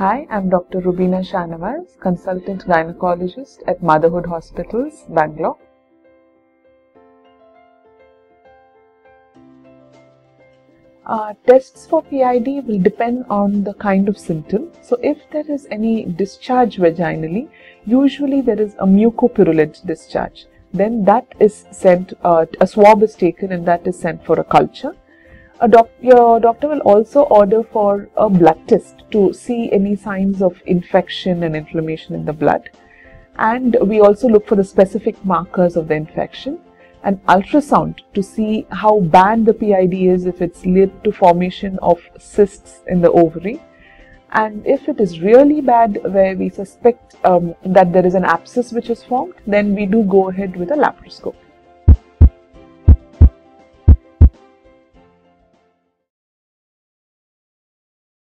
Hi, I'm Dr. Rubina Shanawaz, consultant gynecologist at Motherhood Hospitals, Bangalore. Uh, tests for PID will depend on the kind of symptom. So, if there is any discharge vaginally, usually there is a mucopurulent discharge. Then that is sent, uh, a swab is taken and that is sent for a culture. A doc your doctor will also order for a blood test to see any signs of infection and inflammation in the blood. And we also look for the specific markers of the infection an ultrasound to see how bad the PID is if it's led to formation of cysts in the ovary. And if it is really bad, where we suspect um, that there is an abscess which is formed, then we do go ahead with a laparoscopy.